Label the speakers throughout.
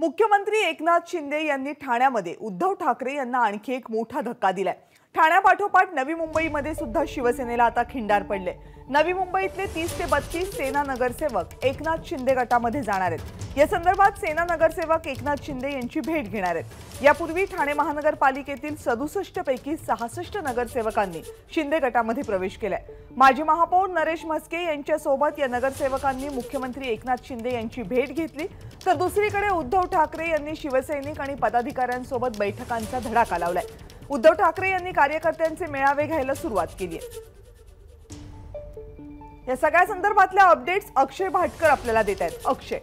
Speaker 1: मुख्यमंत्री एकनाथ शिंदे यांनी ठाण्यामध्ये उद्धव ठाकरे यांना आणखी एक मोठा धक्का दिलाय. ठाण्यापाठोपाठ नवी मुंबईमध्ये सुद्धा शिवसेनेला आता खिंडार पडले. नवी मुंबईतले तीस ते बत्तीस सेना नगरसेवक एकनाथ शिंदे गटामध्ये जाणार आहेत. या संदर्भात सेना नगरसेवक एकनाथ शिंदे यांची भेट घेणार आहेत. यापूर्वी ठाणे महानगरपालिकेतील सदुसष्ट पैकी सहासष्ट नगरसेवकांनी शिंदे गटामध्ये प्रवेश केलाय. माजी महापौर नरेश म्हस्के यांच्यासोबत या नगरसेवकांनी मुख्यमंत्री एकनाथ शिंदे यांची भेट घेतली. तर दुसरीकडे उद्धव ठाकरे यांनी शिवसैनिक आणि पदाधिकाऱ्यांसोबत बैठकांचा धडाका लावलाय. उद्धव ठाकरे यांनी कार्यकर्त्यांचे मेळावे घ्यायला सुरुवात केली आहे. या सगळ्या संदर्भातल्या अपडेट्स अक्षय भाटकर आपल्याला देत आहेत. अक्षय.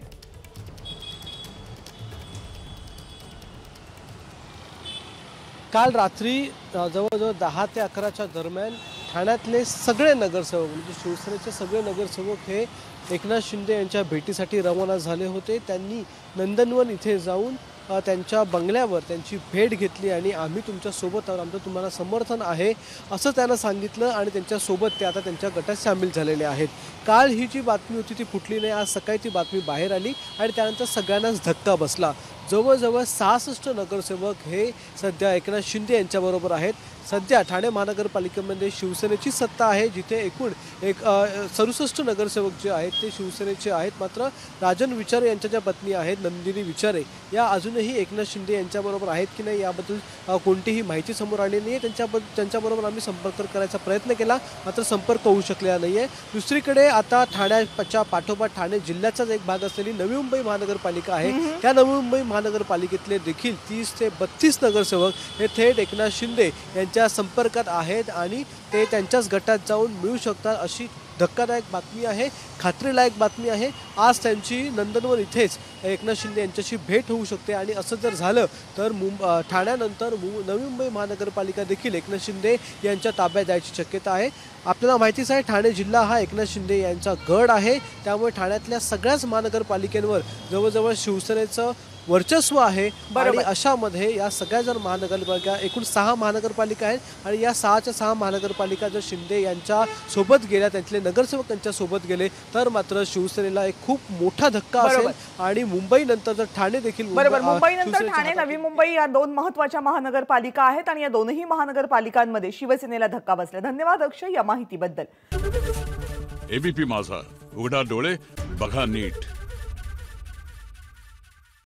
Speaker 2: काल रात्री जवळजवळ दहा ते अकराच्या दरम्यान ठाण्यातले सगळे नगरसेवक म्हणजे शिवसेनेचे सगळे नगरसेवक हे एकनाथ शिंदे यांच्या भेटीसाठी रवाना झाले होते. त्यांनी नंदनवन इथे जाऊन त्यांच्या बंगल्यावर त्यांची भेट घेतली आणि आम्ही तुमच्यासोबत आहोत. आमचं तुम्हाला समर्थन आहे असं त्यांना सांगितलं आणि त्यांच्यासोबत ते आता त्यांच्या गटात सामील झालेले आहेत. काल ही जी बातमी होती ती फुटली नाही. आज सकाळी ती बातमी बाहेर आली आणि त्यानंतर सगळ्यांनाच धक्का बसला. जवळजवळ सहासष्ट नगरसेवक हे सध्या एकनाथ शिंदे यांच्याबरोबर आहेत. सध्या ठाणे महानगरपालिकेमध्ये शिवसेनेची सत्ता आहे. जिथे एकूण एक सदुसष्ट नगरसेवक जे आहेत ते शिवसेनेचे आहेत. मात्र राजन विचारे यांच्या ज्या पत्नी आहेत नंदिनी विचारे या अजून अजूनही एकनाथ शिंदे यांच्याबरोबर आहेत की नाही याबद्दल कोणतीही माहिती समोर आली नाही आहे त्यांच्याबद्दल त्यांच्याबरोबर आम्ही संपर्क करायचा प्रयत्न केला मात्र संपर्क होऊ शकलेला नाही आहे दुसरीकडे आता ठाण्याच्या पाठोपाठ ठाणे जिल्ह्याचाच एक भाग असलेली नवी मुंबई महानगरपालिका आहे. त्या नवी मुंबई महानगरपालिकेतले देखील तीस ते बत्तीस नगरसेवक हे थेट एकनाथ शिंदे यांच्या संपर्कात आहेत आणि ते त्यांच्याच गटात जाऊन मिळू शकतात अशी धक्कादायक बातमी आहे खात्रीलायक बातमी आहे. आज त्यांची नंदनवर इथेच एकनाथ शिंदे यांच्याशी भेट होऊ शकते आणि असं जर झालं तर मुंब ठाण्यानंतर मु नवी मुंबई महानगरपालिका देखील एकनाथ शिंदे यांच्या ताब्यात जायची शक्यता आहे. आपल्याला माहितीच आहे ठाणे जिल्हा हा एकनाथ शिंदे यांचा गड आहे. त्यामुळे ठाण्यातल्या सगळ्याच महानगरपालिकेंवर जवळजवळ शिवसेनेचं वर्चस्व आहे. आणि अशामध्ये या सगळ्या जर महानगरपालिका एकूण सहा महानगरपालिका आहेत आणि या सहाच्या सहा महानगरपालिका जर शिंदे यांच्या सोबत गेल्या त्यांचे नगरसेवक त्यांच्यासोबत गेले तर मात्र शिवसेनेला एक खूप मोठा धक्का. असेल आणि मुंबई नंतर जर ठाणे देखील
Speaker 1: बरोबर.
Speaker 2: मुंबई- शिवसेनेच्या
Speaker 1: ठाणे नवी मुंबई या दोन महत्त्वाच्या महानगरपालिका आहेत आणि या दोनही महानगरपालिकांमध्ये शिवसेनेला धक्का बसला. धन्यवाद अक्षय या माहितीबद्दल.
Speaker 3: एबीपी माझा. उघडा डोळे बघा नीट.